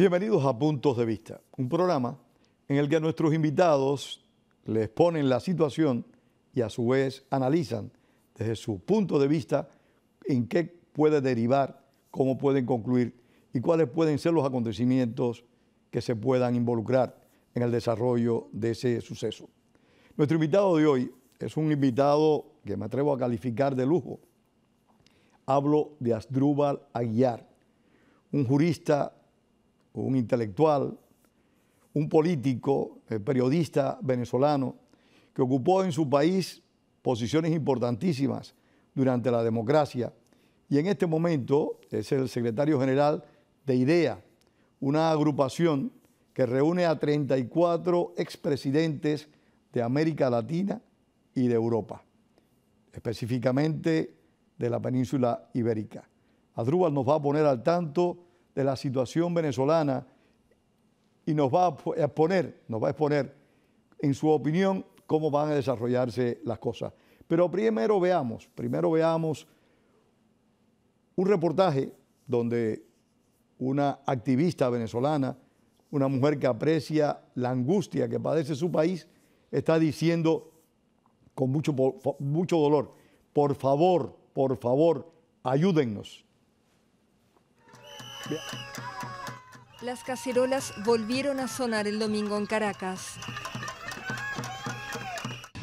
Bienvenidos a Puntos de Vista, un programa en el que nuestros invitados les ponen la situación y a su vez analizan desde su punto de vista en qué puede derivar, cómo pueden concluir y cuáles pueden ser los acontecimientos que se puedan involucrar en el desarrollo de ese suceso. Nuestro invitado de hoy es un invitado que me atrevo a calificar de lujo. Hablo de Asdrúbal Aguiar, un jurista, un intelectual, un político, eh, periodista venezolano, que ocupó en su país posiciones importantísimas durante la democracia y en este momento es el secretario general de IDEA, una agrupación que reúne a 34 expresidentes de América Latina y de Europa, específicamente de la península ibérica. Adrúbal nos va a poner al tanto de la situación venezolana y nos va a exponer, nos va a exponer en su opinión cómo van a desarrollarse las cosas. Pero primero veamos, primero veamos un reportaje donde una activista venezolana, una mujer que aprecia la angustia que padece su país, está diciendo con mucho, mucho dolor, por favor, por favor, ayúdennos. Las cacerolas volvieron a sonar el domingo en Caracas.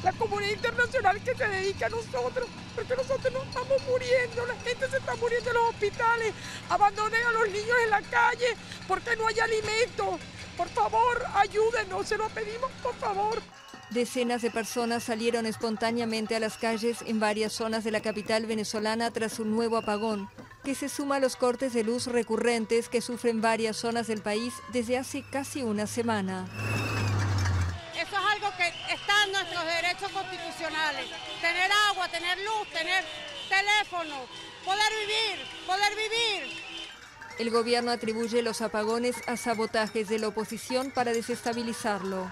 La comunidad internacional que se dedica a nosotros, porque nosotros nos estamos muriendo, la gente se está muriendo en los hospitales, abandonen a los niños en la calle porque no hay alimento. Por favor, ayúdenos, se lo pedimos, por favor. Decenas de personas salieron espontáneamente a las calles en varias zonas de la capital venezolana tras un nuevo apagón, que se suma a los cortes de luz recurrentes que sufren varias zonas del país desde hace casi una semana. Eso es algo que está en nuestros derechos constitucionales. Tener agua, tener luz, tener teléfono, poder vivir, poder vivir. El gobierno atribuye los apagones a sabotajes de la oposición para desestabilizarlo.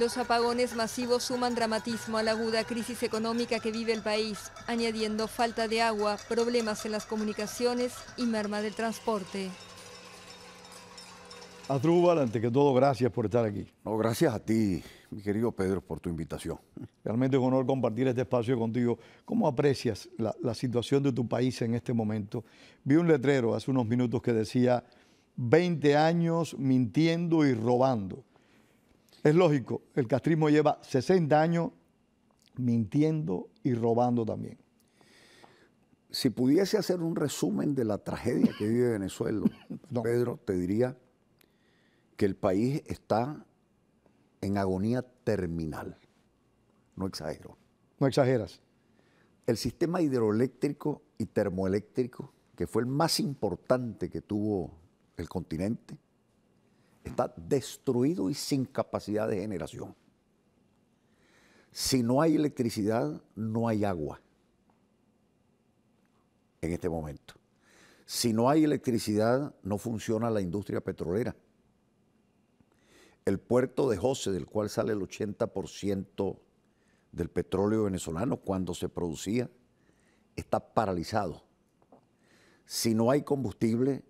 Los apagones masivos suman dramatismo a la aguda crisis económica que vive el país, añadiendo falta de agua, problemas en las comunicaciones y merma del transporte. Adrúbal, ante que todo, gracias por estar aquí. No, gracias a ti, mi querido Pedro, por tu invitación. Realmente es un honor compartir este espacio contigo. ¿Cómo aprecias la, la situación de tu país en este momento? Vi un letrero hace unos minutos que decía 20 años mintiendo y robando. Es lógico, el castrismo lleva 60 años mintiendo y robando también. Si pudiese hacer un resumen de la tragedia que vive Venezuela, Pedro, te diría que el país está en agonía terminal. No exagero. No exageras. El sistema hidroeléctrico y termoeléctrico, que fue el más importante que tuvo el continente, está destruido y sin capacidad de generación. Si no hay electricidad, no hay agua en este momento. Si no hay electricidad, no funciona la industria petrolera. El puerto de José, del cual sale el 80% del petróleo venezolano cuando se producía, está paralizado. Si no hay combustible,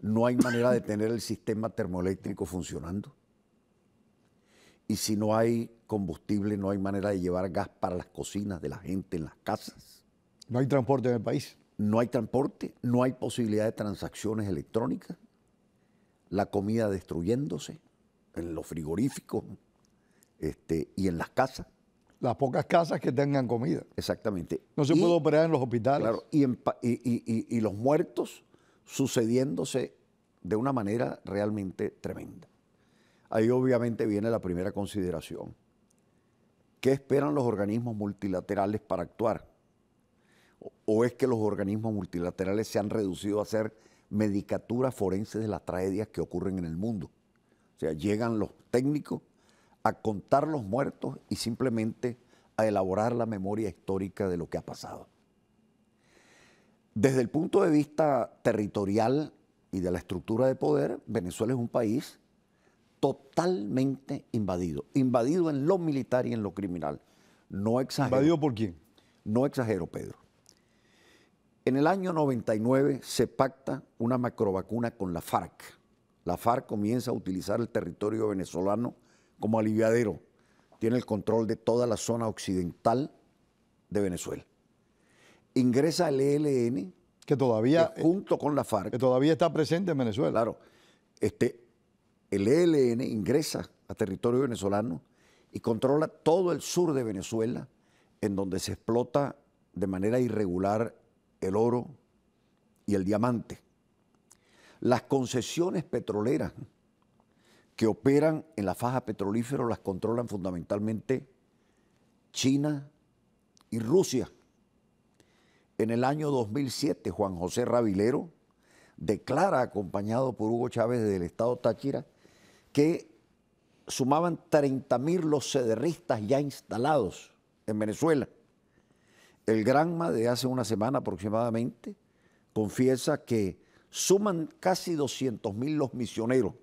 no hay manera de tener el sistema termoeléctrico funcionando. Y si no hay combustible, no hay manera de llevar gas para las cocinas de la gente en las casas. No hay transporte en el país. No hay transporte, no hay posibilidad de transacciones electrónicas, la comida destruyéndose en los frigoríficos este, y en las casas. Las pocas casas que tengan comida. Exactamente. No se puede operar en los hospitales. Claro, y, y, y los muertos sucediéndose de una manera realmente tremenda. Ahí obviamente viene la primera consideración. ¿Qué esperan los organismos multilaterales para actuar? ¿O es que los organismos multilaterales se han reducido a ser medicatura forense de las tragedias que ocurren en el mundo? O sea, llegan los técnicos a contar los muertos y simplemente a elaborar la memoria histórica de lo que ha pasado. Desde el punto de vista territorial y de la estructura de poder, Venezuela es un país totalmente invadido, invadido en lo militar y en lo criminal. No exagero. ¿Invadido por quién? No exagero, Pedro. En el año 99 se pacta una macrovacuna con la FARC, la FARC comienza a utilizar el territorio venezolano como aliviadero. Tiene el control de toda la zona occidental de Venezuela. Ingresa el ELN, Que todavía, que junto con la FARC, que todavía está presente en Venezuela. Claro, este, el ELN ingresa a territorio venezolano y controla todo el sur de Venezuela, en donde se explota de manera irregular el oro y el diamante. Las concesiones petroleras que operan en la faja petrolífera las controlan fundamentalmente China y Rusia. En el año 2007, Juan José Ravilero declara, acompañado por Hugo Chávez del Estado Táchira, que sumaban 30 mil los cederristas ya instalados en Venezuela. El Granma, de hace una semana aproximadamente, confiesa que suman casi 200 mil los misioneros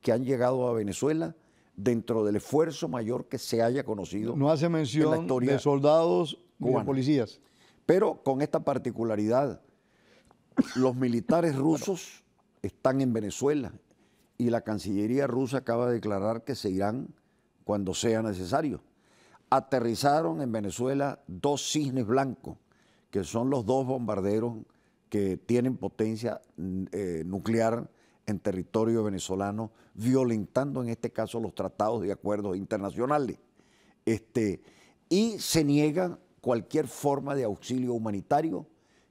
que han llegado a Venezuela dentro del esfuerzo mayor que se haya conocido. No hace en la mención historia de soldados ni de policías. Pero con esta particularidad, los militares rusos están en Venezuela y la Cancillería rusa acaba de declarar que se irán cuando sea necesario. Aterrizaron en Venezuela dos cisnes blancos, que son los dos bombarderos que tienen potencia mm, eh, nuclear en territorio venezolano, violentando en este caso los tratados y acuerdos internacionales. Este, y se niega cualquier forma de auxilio humanitario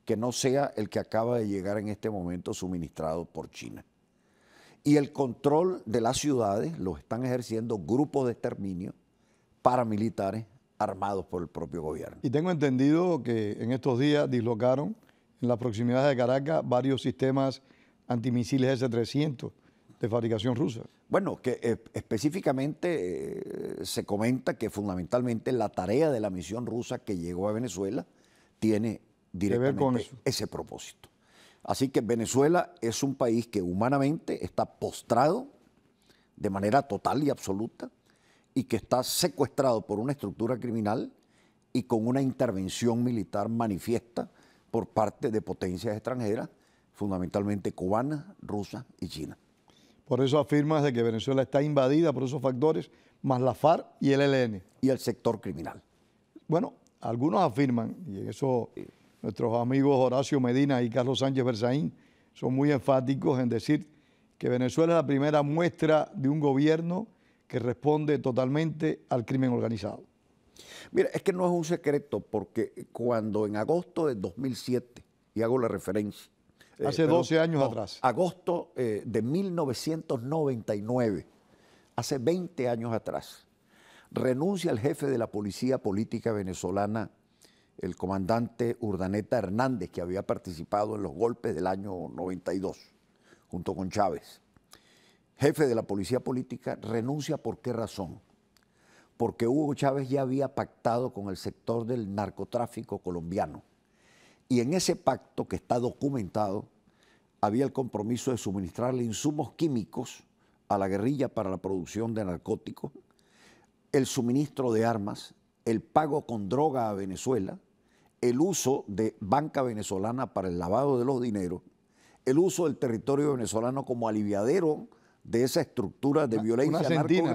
que no sea el que acaba de llegar en este momento suministrado por China. Y el control de las ciudades lo están ejerciendo grupos de exterminio paramilitares armados por el propio gobierno. Y tengo entendido que en estos días dislocaron en las proximidades de Caracas varios sistemas antimisiles S-300 de fabricación rusa. Bueno, que eh, específicamente eh, se comenta que fundamentalmente la tarea de la misión rusa que llegó a Venezuela tiene con directamente eso. ese propósito. Así que Venezuela es un país que humanamente está postrado de manera total y absoluta y que está secuestrado por una estructura criminal y con una intervención militar manifiesta por parte de potencias extranjeras, fundamentalmente cubanas, rusas y chinas. Por eso afirmas de que Venezuela está invadida por esos factores, más la FARC y el ELN. Y el sector criminal. Bueno, algunos afirman, y en eso nuestros amigos Horacio Medina y Carlos Sánchez Berzaín son muy enfáticos en decir que Venezuela es la primera muestra de un gobierno que responde totalmente al crimen organizado. Mira, es que no es un secreto porque cuando en agosto de 2007, y hago la referencia. Hace 12 años atrás. Agosto eh, de 1999, hace 20 años atrás, renuncia el jefe de la policía política venezolana, el comandante Urdaneta Hernández, que había participado en los golpes del año 92, junto con Chávez. Jefe de la policía política renuncia por qué razón? porque Hugo Chávez ya había pactado con el sector del narcotráfico colombiano. Y en ese pacto que está documentado, había el compromiso de suministrarle insumos químicos a la guerrilla para la producción de narcóticos, el suministro de armas, el pago con droga a Venezuela, el uso de banca venezolana para el lavado de los dineros, el uso del territorio venezolano como aliviadero de esa estructura de Una- violencia una centina.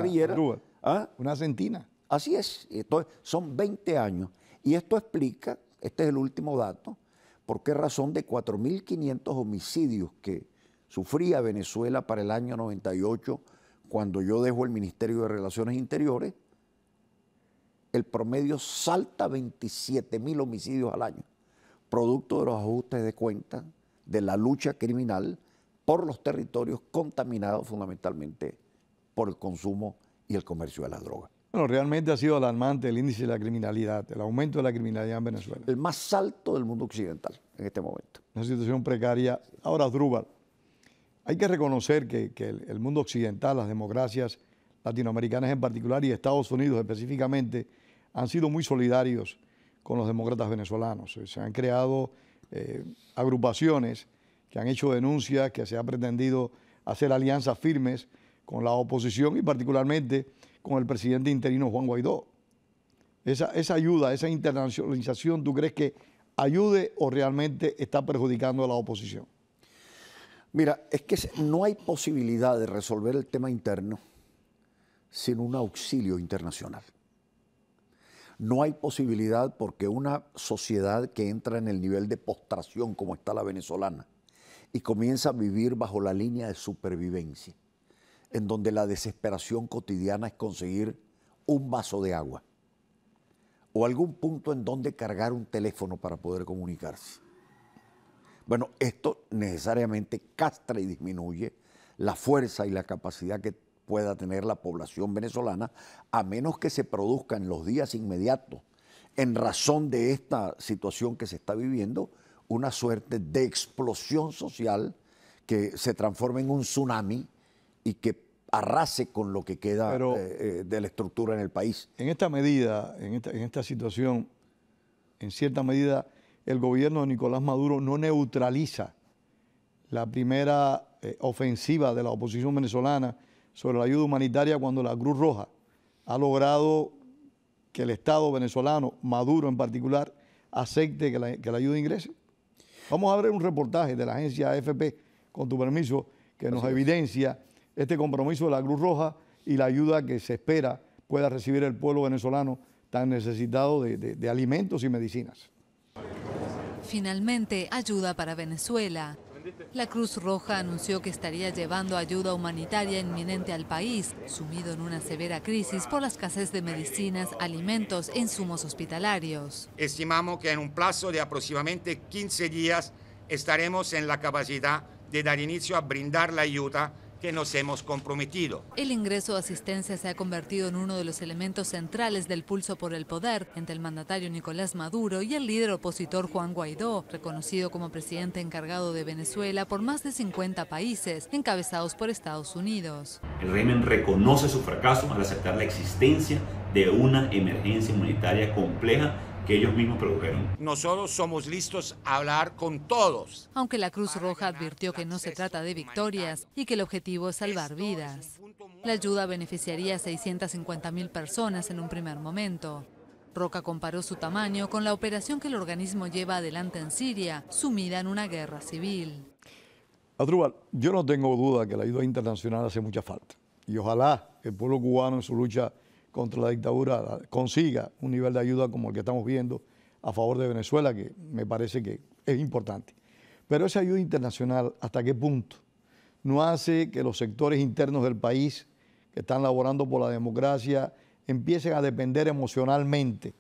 ¿Ah? Una centina. Así es. Entonces, son 20 años. Y esto explica, este es el último dato, por qué razón de 4.500 homicidios que sufría Venezuela para el año 98, cuando yo dejo el Ministerio de Relaciones Interiores, el promedio salta a 27.000 homicidios al año, producto de los ajustes de cuentas de la lucha criminal por los territorios contaminados fundamentalmente por el consumo y el comercio de las drogas. Bueno, realmente ha sido alarmante el índice de la criminalidad, el aumento de la criminalidad en Venezuela. el más alto del mundo occidental en este momento. Una situación precaria. Ahora, Drúbal, hay que reconocer que, que el, el mundo occidental, las democracias latinoamericanas en particular y Estados Unidos específicamente, han sido muy solidarios con los demócratas venezolanos. Se han creado eh, agrupaciones que han hecho denuncias, que se ha pretendido hacer alianzas firmes con la oposición y particularmente con el presidente interino Juan Guaidó. Esa, esa ayuda, esa internacionalización, ¿tú crees que ayude o realmente está perjudicando a la oposición? Mira, es que no hay posibilidad de resolver el tema interno sin un auxilio internacional. No hay posibilidad porque una sociedad que entra en el nivel de postración como está la venezolana y comienza a vivir bajo la línea de supervivencia, en donde la desesperación cotidiana es conseguir un vaso de agua o algún punto en donde cargar un teléfono para poder comunicarse. Bueno, esto necesariamente castra y disminuye la fuerza y la capacidad que pueda tener la población venezolana, a menos que se produzca en los días inmediatos, en razón de esta situación que se está viviendo, una suerte de explosión social que se transforme en un tsunami y que arrase con lo que queda eh, eh, de la estructura en el país. En esta medida, en esta, situación, en cierta medida, el gobierno de Nicolás Maduro no neutraliza la primera eh, ofensiva de la oposición venezolana sobre la ayuda humanitaria cuando la Cruz Roja ha logrado que el Estado venezolano, Maduro en particular, acepte que la, que la ayuda ingrese? Vamos a ver un reportaje de la agencia AFP, con tu permiso, que nos evidencia este compromiso de la Cruz Roja y la ayuda que se espera pueda recibir el pueblo venezolano tan necesitado de alimentos y medicinas. Finalmente, ayuda para Venezuela. La Cruz Roja anunció que estaría llevando ayuda humanitaria inminente al país, sumido en una severa crisis por la escasez de medicinas, alimentos e insumos hospitalarios. Estimamos que en un plazo de aproximadamente 15 días estaremos en la capacidad de dar inicio a brindar la ayuda que nos hemos comprometido. El ingreso de asistencia se ha convertido en uno de los elementos centrales del pulso por el poder entre el mandatario Nicolás Maduro y el líder opositor Juan Guaidó, reconocido como presidente encargado de Venezuela por más de 50 países, encabezados por Estados Unidos. El régimen reconoce su fracaso al aceptar la existencia de una emergencia humanitaria compleja que ellos mismos produjeron. Nosotros somos listos a hablar con todos. Aunque la Cruz Roja advirtió que no se trata de victorias y que el objetivo es salvar vidas. La ayuda beneficiaría a 650 mil personas en un primer momento. Roca comparó su tamaño con la operación que el organismo lleva adelante en Siria, sumida en una guerra civil. Adrúbal, yo no tengo duda que la ayuda internacional hace mucha falta. Y ojalá el pueblo cubano en su lucha contra la dictadura consiga un nivel de ayuda como el que estamos viendo a favor de Venezuela, que me parece que es importante. Pero esa ayuda internacional, ¿hasta qué punto? No hace que los sectores internos del país que están laborando por la democracia empiecen a depender emocionalmente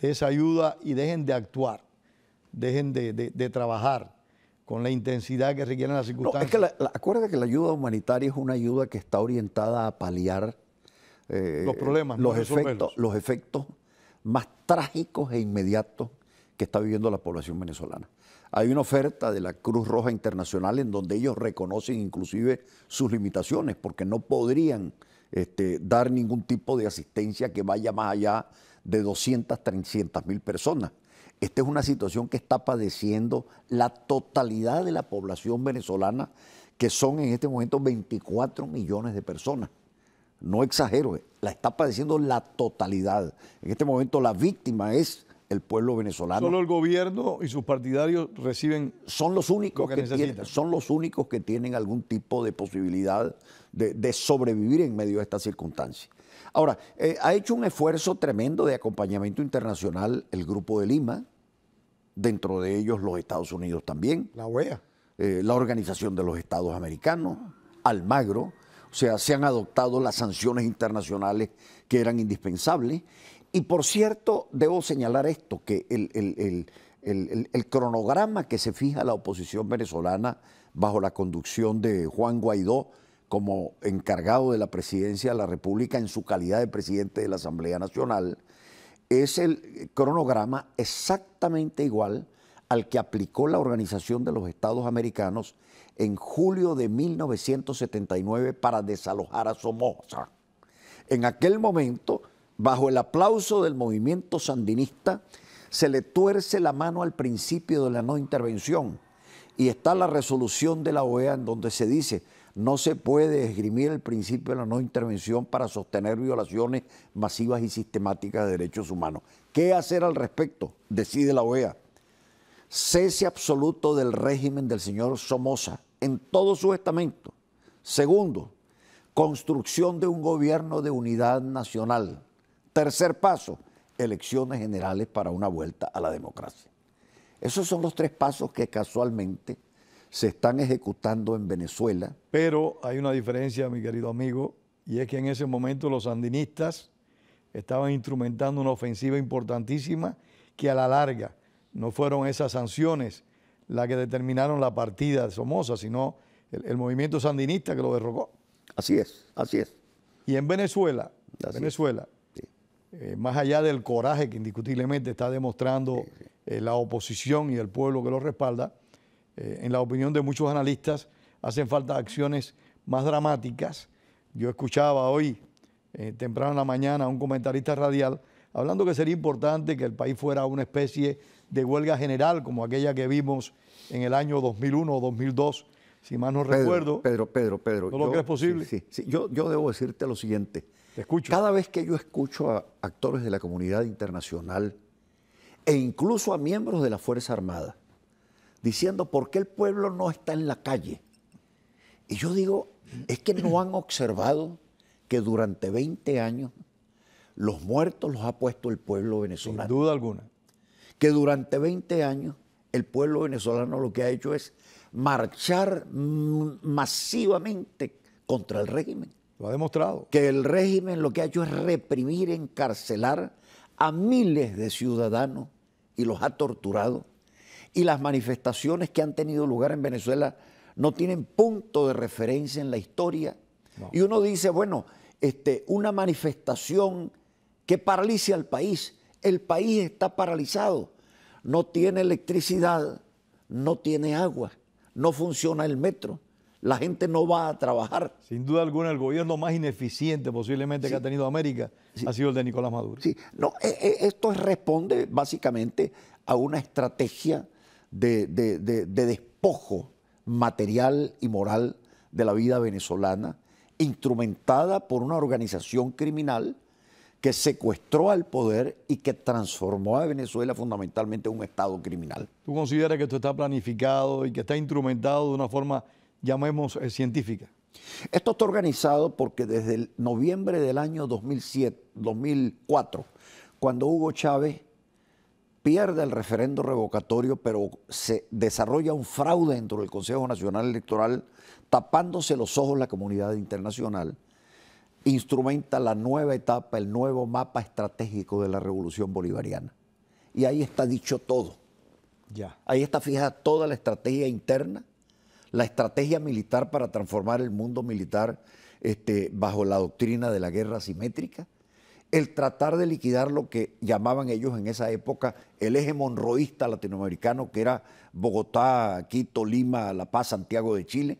de esa ayuda y dejen de actuar, dejen de, trabajar con la intensidad que requieren las circunstancias. No, es que acuérdate que la ayuda humanitaria es una ayuda que está orientada a paliar eh, los problemas, los, efectos, los efectos más trágicos e inmediatos que está viviendo la población venezolana. Hay una oferta de la Cruz Roja Internacional en donde ellos reconocen inclusive sus limitaciones, porque no podrían este, dar ningún tipo de asistencia que vaya más allá de 200, 300 mil personas. Esta es una situación que está padeciendo la totalidad de la población venezolana, que son en este momento 24 millones de personas no exagero, la está padeciendo la totalidad. En este momento la víctima es el pueblo venezolano. Solo el gobierno y sus partidarios reciben son los únicos que, tienen, son los únicos que tienen algún tipo de posibilidad de, sobrevivir en medio de estas circunstancias. Ahora, eh, ha hecho un esfuerzo tremendo de acompañamiento internacional el Grupo de Lima, dentro de ellos los Estados Unidos también. La OEA. Eh, la Organización de los Estados Americanos, Almagro, o sea, se han adoptado las sanciones internacionales que eran indispensables. Y por cierto, debo señalar esto, que el, cronograma que se fija la oposición venezolana bajo la conducción de Juan Guaidó como encargado de la presidencia de la República en su calidad de presidente de la Asamblea Nacional, es el cronograma exactamente igual al que aplicó la Organización de los Estados Americanos en julio de 1979 para desalojar a Somoza. En aquel momento, bajo el aplauso del movimiento sandinista, se le tuerce la mano al principio de la no intervención y está la resolución de la OEA en donde se dice no se puede esgrimir el principio de la no intervención para sostener violaciones masivas y sistemáticas de derechos humanos. ¿Qué hacer al respecto? Decide la OEA. Cese absoluto del régimen del señor Somoza en todo su estamento. Segundo, construcción de un gobierno de unidad nacional. Tercer paso, elecciones generales para una vuelta a la democracia. Esos son los tres pasos que casualmente se están ejecutando en Venezuela. Pero hay una diferencia, mi querido amigo, y es que en ese momento los sandinistas estaban instrumentando una ofensiva importantísima que a la larga no fueron esas sanciones las que determinaron la partida de Somoza, sino el, movimiento sandinista que lo derrocó. Así es, así es. Y en Venezuela, Venezuela, eh, más allá del coraje que indiscutiblemente está demostrando eh, la oposición y el pueblo que lo respalda, eh, en la opinión de muchos analistas hacen falta acciones más dramáticas. Yo escuchaba hoy, temprano en la mañana, a un comentarista radial hablando que sería importante que el país fuera una especie de huelga general como aquella que vimos en el año 2001 o 2002, si mal no recuerdo. Pedro, Pedro, Pedro. ¿No lo crees posible? Sí, sí, Yo, yo debo decirte lo siguiente. Te escucho. Cada vez que yo escucho a actores de la comunidad internacional e incluso a miembros de la Fuerza Armada diciendo por qué el pueblo no está en la calle. Y yo digo, es que no han observado que durante 20 años los muertos los ha puesto el pueblo venezolano. Sin duda alguna. Que durante 20 años el pueblo venezolano lo que ha hecho es marchar masivamente contra el régimen. Lo ha demostrado. Que el régimen lo que ha hecho es reprimir, encarcelar a miles de ciudadanos y los ha torturado. Y las manifestaciones que han tenido lugar en Venezuela no tienen punto de referencia en la historia. Y uno dice, bueno, este, una manifestación que paralice al país. El país está paralizado. No tiene electricidad, no tiene agua, no funciona el metro. La gente no va a trabajar. Sin duda alguna, el gobierno más ineficiente posiblemente que ha tenido América ha sido el de Nicolás Maduro. Sí, no, e, e, esto responde básicamente a una estrategia de despojo material y moral de la vida venezolana, instrumentada por una organización criminal que secuestró al poder y que transformó a Venezuela fundamentalmente en un Estado criminal. ¿Tú consideras que esto está planificado y que está instrumentado de una forma, llamemos, eh, científica? Esto está organizado porque desde el noviembre del año 2007, 2004, cuando Hugo Chávez pierde el referendo revocatorio, pero se desarrolla un fraude dentro del Consejo Nacional Electoral, tapándose los ojos la comunidad internacional, instrumenta la nueva etapa, el nuevo mapa estratégico de la revolución bolivariana. Y ahí está dicho todo. Ya. Ahí está fijada toda la estrategia interna, la estrategia militar para transformar el mundo militar este, bajo la doctrina de la guerra simétrica, el tratar de liquidar lo que llamaban ellos en esa época el eje monroísta latinoamericano, que era Bogotá, Quito, Lima, La Paz, Santiago de Chile,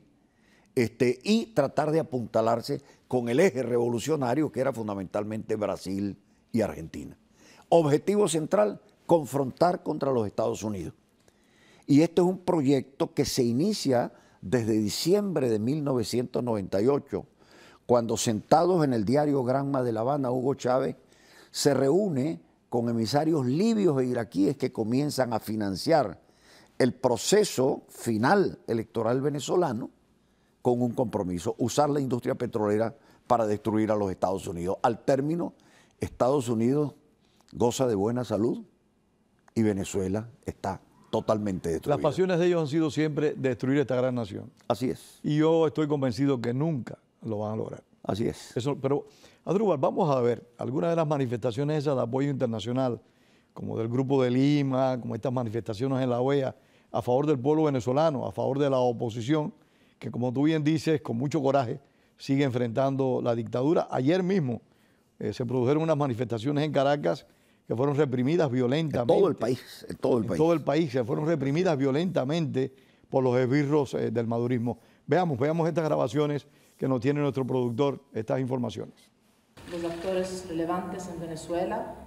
este, y tratar de apuntalarse con el eje revolucionario que era fundamentalmente Brasil y Argentina. Objetivo central, confrontar contra los Estados Unidos. Y este es un proyecto que se inicia desde diciembre de 1998, cuando sentados en el diario Granma de La Habana, Hugo Chávez se reúne con emisarios libios e iraquíes que comienzan a financiar el proceso final electoral venezolano con un compromiso, usar la industria petrolera para destruir a los Estados Unidos. Al término, Estados Unidos goza de buena salud y Venezuela está totalmente destruida. Las pasiones de ellos han sido siempre destruir esta gran nación. Así es. Y yo estoy convencido que nunca lo van a lograr. Así es. Eso, pero, Adrúbal, vamos a ver algunas de las manifestaciones esas de apoyo internacional, como del Grupo de Lima, como estas manifestaciones en la OEA, a favor del pueblo venezolano, a favor de la oposición, que como tú bien dices, con mucho coraje, sigue enfrentando la dictadura. Ayer mismo eh, se produjeron unas manifestaciones en Caracas que fueron reprimidas violentamente. En todo el país, en todo el país. todo el país, se fueron reprimidas violentamente por los esbirros eh, del madurismo. Veamos, veamos estas grabaciones que nos tiene nuestro productor, estas informaciones. Los actores relevantes en Venezuela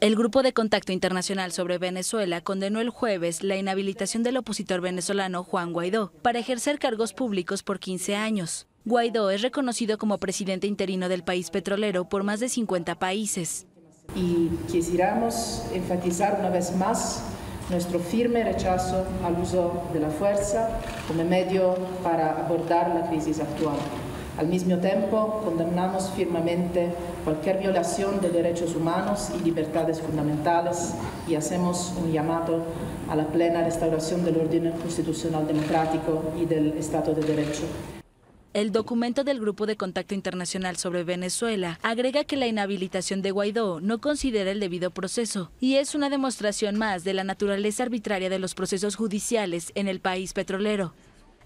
el Grupo de Contacto Internacional sobre Venezuela condenó el jueves la inhabilitación del opositor venezolano Juan Guaidó para ejercer cargos públicos por 15 años. Guaidó es reconocido como presidente interino del país petrolero por más de 50 países. Y quisiéramos enfatizar una vez más nuestro firme rechazo al uso de la fuerza como medio para abordar la crisis actual. Al mismo tiempo, condenamos firmemente cualquier violación de derechos humanos y libertades fundamentales y hacemos un llamado a la plena restauración del orden constitucional democrático y del Estado de Derecho. El documento del Grupo de Contacto Internacional sobre Venezuela agrega que la inhabilitación de Guaidó no considera el debido proceso y es una demostración más de la naturaleza arbitraria de los procesos judiciales en el país petrolero.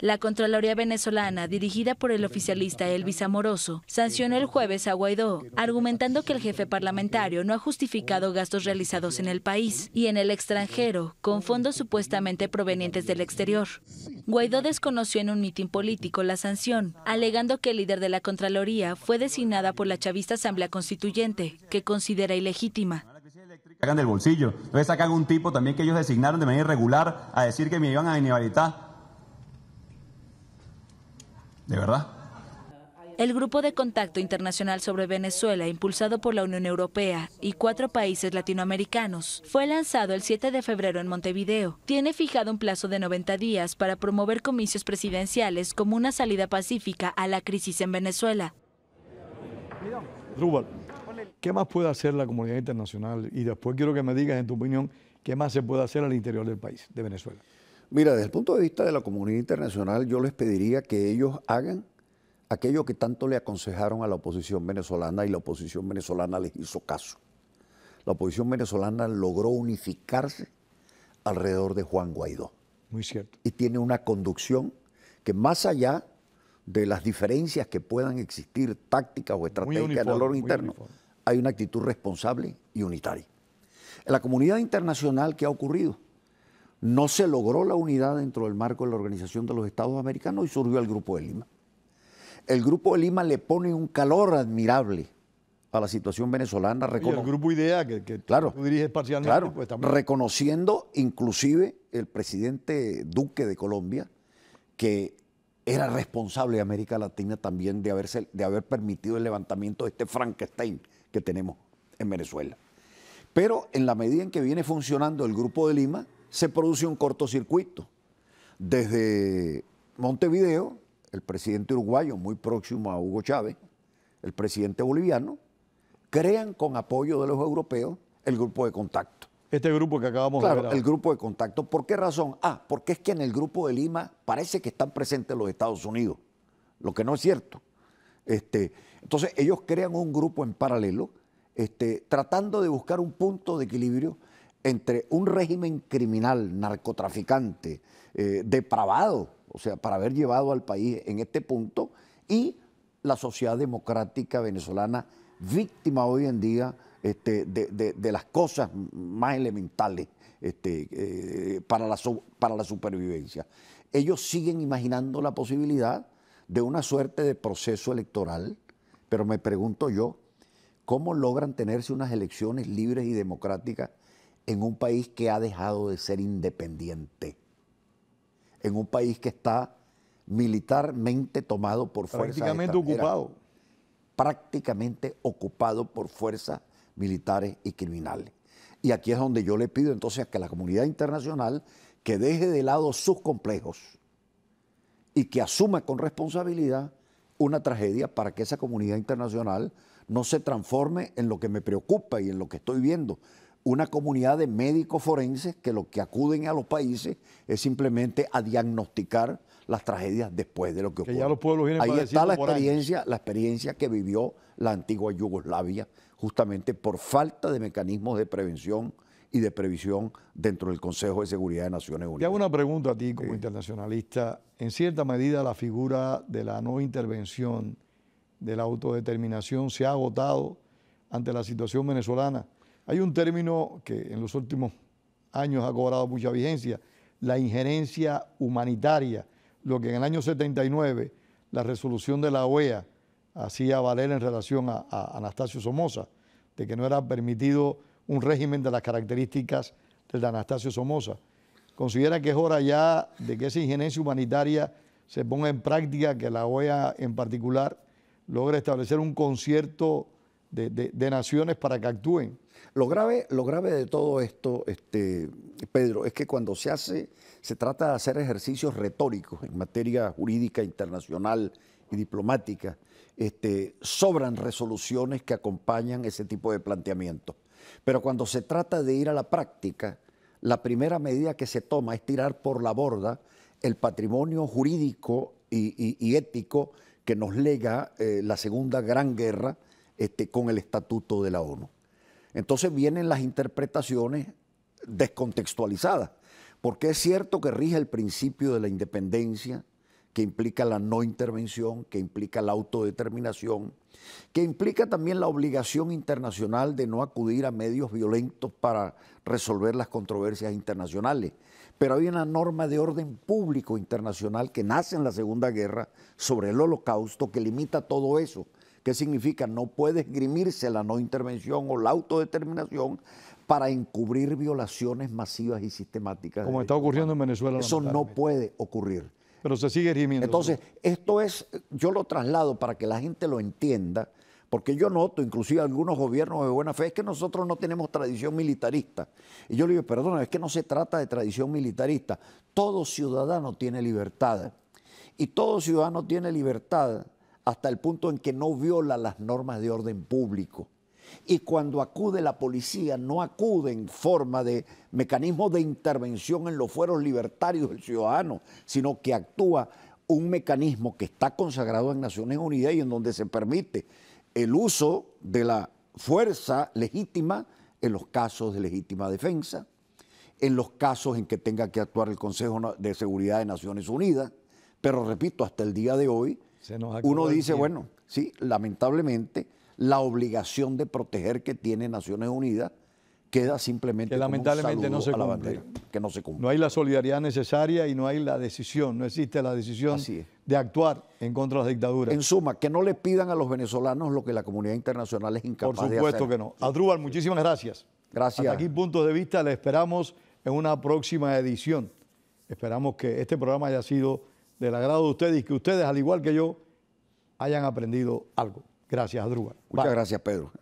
La Contraloría venezolana, dirigida por el oficialista Elvis Amoroso, sancionó el jueves a Guaidó, argumentando que el jefe parlamentario no ha justificado gastos realizados en el país y en el extranjero, con fondos supuestamente provenientes del exterior. Guaidó desconoció en un mitin político la sanción, alegando que el líder de la Contraloría fue designada por la chavista Asamblea Constituyente, que considera ilegítima. Sacan del bolsillo. Sacan un tipo también que ellos designaron de manera irregular a decir que me iban a inhabilitar ¿De verdad? El Grupo de Contacto Internacional sobre Venezuela, impulsado por la Unión Europea y cuatro países latinoamericanos, fue lanzado el 7 de febrero en Montevideo. Tiene fijado un plazo de 90 días para promover comicios presidenciales como una salida pacífica a la crisis en Venezuela. Rubal, ¿qué más puede hacer la comunidad internacional? Y después quiero que me digas, en tu opinión, qué más se puede hacer al interior del país, de Venezuela. Mira, desde el punto de vista de la comunidad internacional, yo les pediría que ellos hagan aquello que tanto le aconsejaron a la oposición venezolana y la oposición venezolana les hizo caso. La oposición venezolana logró unificarse alrededor de Juan Guaidó. Muy cierto. Y tiene una conducción que más allá de las diferencias que puedan existir tácticas o estratégicas en el orden interno, hay una actitud responsable y unitaria. En la comunidad internacional, ¿qué ha ocurrido? No se logró la unidad dentro del marco de la Organización de los Estados Americanos y surgió el Grupo de Lima. El Grupo de Lima le pone un calor admirable a la situación venezolana. el Grupo IDEA, que, que claro, tú diriges parcialmente, claro, pues reconociendo inclusive el presidente Duque de Colombia, que era responsable de América Latina también de, haberse, de haber permitido el levantamiento de este Frankenstein que tenemos en Venezuela. Pero en la medida en que viene funcionando el Grupo de Lima, se produce un cortocircuito. Desde Montevideo, el presidente uruguayo, muy próximo a Hugo Chávez, el presidente boliviano, crean con apoyo de los europeos el grupo de contacto. Este grupo que acabamos de ver. el grupo de contacto. ¿Por qué razón? Ah, porque es que en el grupo de Lima parece que están presentes los Estados Unidos, lo que no es cierto. Este, entonces ellos crean un grupo en paralelo, este, tratando de buscar un punto de equilibrio entre un régimen criminal, narcotraficante, eh, depravado, o sea, para haber llevado al país en este punto, y la sociedad democrática venezolana, víctima hoy en día este, de, las cosas más elementales este, eh, para, la, para la supervivencia. Ellos siguen imaginando la posibilidad de una suerte de proceso electoral, pero me pregunto yo, ¿cómo logran tenerse unas elecciones libres y democráticas en un país que ha dejado de ser independiente, en un país que está militarmente tomado por fuerzas prácticamente ocupado. Prácticamente ocupado por fuerzas militares y criminales. Y aquí es donde yo le pido entonces a que la comunidad internacional que deje de lado sus complejos y que asuma con responsabilidad una tragedia para que esa comunidad internacional no se transforme en lo que me preocupa y en lo que estoy viendo, una comunidad de médicos forenses que lo que acuden a los países es simplemente a diagnosticar las tragedias después de lo que, ocurre. Ahí está la experiencia, la experiencia que vivió la antigua Yugoslavia, justamente por falta de mecanismos de prevención y de previsión dentro del Consejo de Seguridad de Naciones Unidas. Te hago una pregunta a ti como internacionalista. En cierta medida la figura de la no intervención, de la autodeterminación, se ha agotado ante la situación venezolana. Hay un término que en los últimos años ha cobrado mucha vigencia, la injerencia humanitaria, lo que en el año 79 la resolución de la OEA hacía valer en relación a, Anastasio Somoza, de que no era permitido un régimen de las características del de Anastasio Somoza. Considera que es hora ya de que esa injerencia humanitaria se ponga en práctica, que la OEA en particular logre establecer un concierto de, de- naciones para que actúen. Lo grave, lo grave de todo esto, este, Pedro, es que cuando se hace, se trata de hacer ejercicios retóricos en materia jurídica internacional y diplomática, este, sobran resoluciones que acompañan ese tipo de planteamientos. Pero cuando se trata de ir a la práctica, la primera medida que se toma es tirar por la borda el patrimonio jurídico y, y- y ético que nos lega eh, la Segunda Gran Guerra este, con el Estatuto de la ONU. Entonces vienen las interpretaciones descontextualizadas, porque es cierto que rige el principio de la independencia, que implica la no intervención, que implica la autodeterminación, que implica también la obligación internacional de no acudir a medios violentos para resolver las controversias internacionales. Pero hay una norma de orden público internacional que nace en la Segunda Guerra sobre el holocausto que limita todo eso. ¿Qué significa? No puede esgrimirse la no intervención o la autodeterminación para encubrir violaciones masivas y sistemáticas. Como está ocurriendo en. Venezuela. Eso no puede ocurrir. Pero se sigue rimiendo. Entonces, esto es, yo lo traslado para que la gente lo entienda, porque yo noto, inclusive algunos gobiernos de buena fe, es que nosotros no tenemos tradición militarista. Y yo le digo, perdona, es que no se trata de tradición militarista. Todo ciudadano tiene libertad. Y todo ciudadano tiene libertad hasta el punto en que no viola las normas de orden público. Y cuando acude la policía, no acude en forma de mecanismo de intervención en los fueros libertarios del ciudadano, sino que actúa un mecanismo que está consagrado en Naciones Unidas y en donde se permite el uso de la fuerza legítima en los casos de legítima defensa, en los casos en que tenga que actuar el Consejo de Seguridad de Naciones Unidas. Pero repito, hasta el día de hoy, Se nos acabó uno dice, bueno, sí, lamentablemente la obligación de proteger que tiene Naciones Unidas queda simplemente Que como un lamentablemente no se a la cumple. bandera, que no se cumple. No hay la solidaridad necesaria y no hay la decisión, no existe la decisión de actuar en contra de las dictaduras. En suma, que no le pidan a los venezolanos lo que la comunidad internacional es Por incapaz de supuesto hacer. que no. Adrúbal, muchísimas gracias. Gracias. Hasta aquí puntos de vista, le esperamos en una próxima edición. Esperamos que este programa haya sido del agrado de ustedes y que ustedes, al igual que yo, hayan aprendido algo. Gracias, Adrúbal. Muchas Bye. gracias, Pedro.